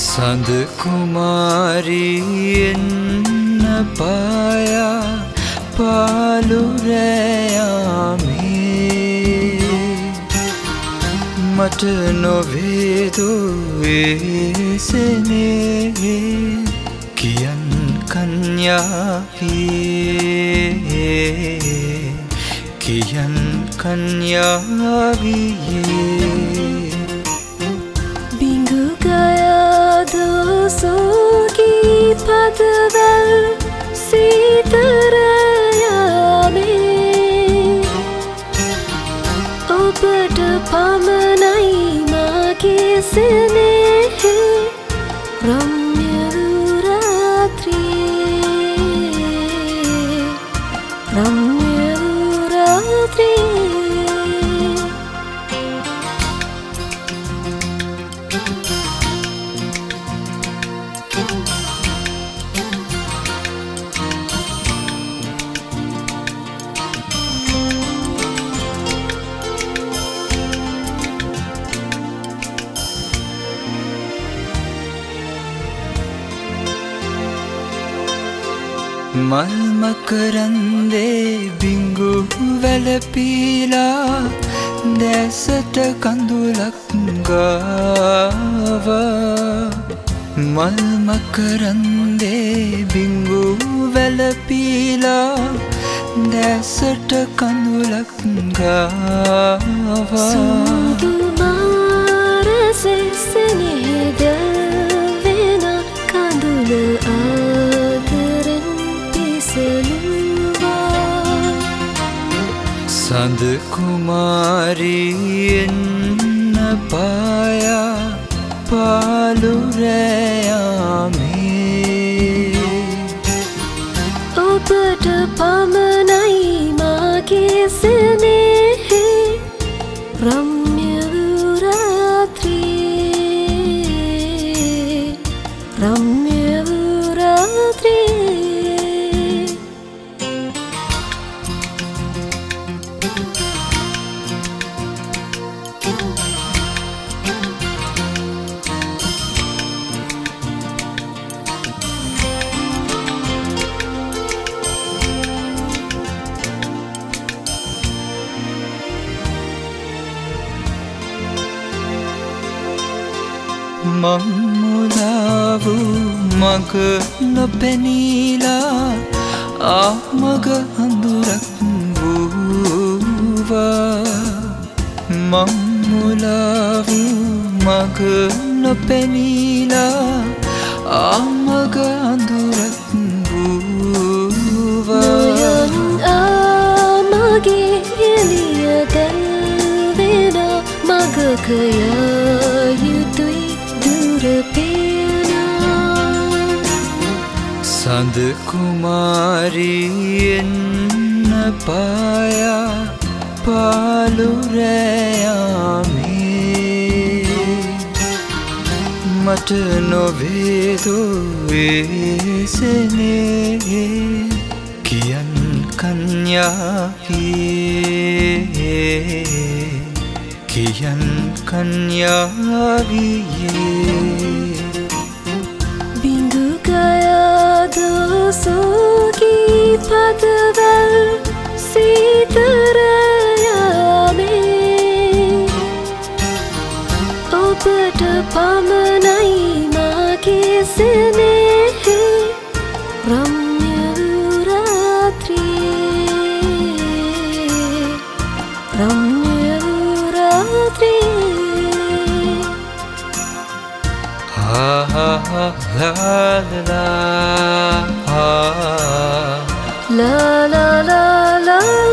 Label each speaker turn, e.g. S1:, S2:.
S1: සඳ කුමාරියෙන්න පායා පාලුරෑයාමේ. මට නොවේදෝවේසනේ කියන් කන්යාහියේ කියන් කන්යාවියේ. මල්මකරන්දේ බිංගු වැලපීලා දැසට කඳුලක් ගාව. මල්මකරන්දේ බිංගු වැලපීලා දැසට කඳුලක් ගාවා.
S2: සුදුමාරසෙස්සනේද වෙන කඳුල ආදරෙන්
S1: සඳ කුමාරියෙන්න පායා පාලුරෑයාමේ.
S2: ඔබට පමණයි මාගේ සනේහි රම්යවරාත්‍රී රම්යවරාත්‍රී
S1: මංමුලාවු මග නොපැනීලා ආමග හඳුරක් වූවා. මංමුලාවු මග නොපැනීලා ආමග අඳුරක් වූවා.
S2: ආමගේ එලිය දැල්වෙන මගකය
S1: සඳ කුමාරියෙන්න පායා පාලුරෑයාමේ. මට නොවේදෝවේසනේ කියන් කන්යාහියේ. කියන් la la la
S2: La la la la la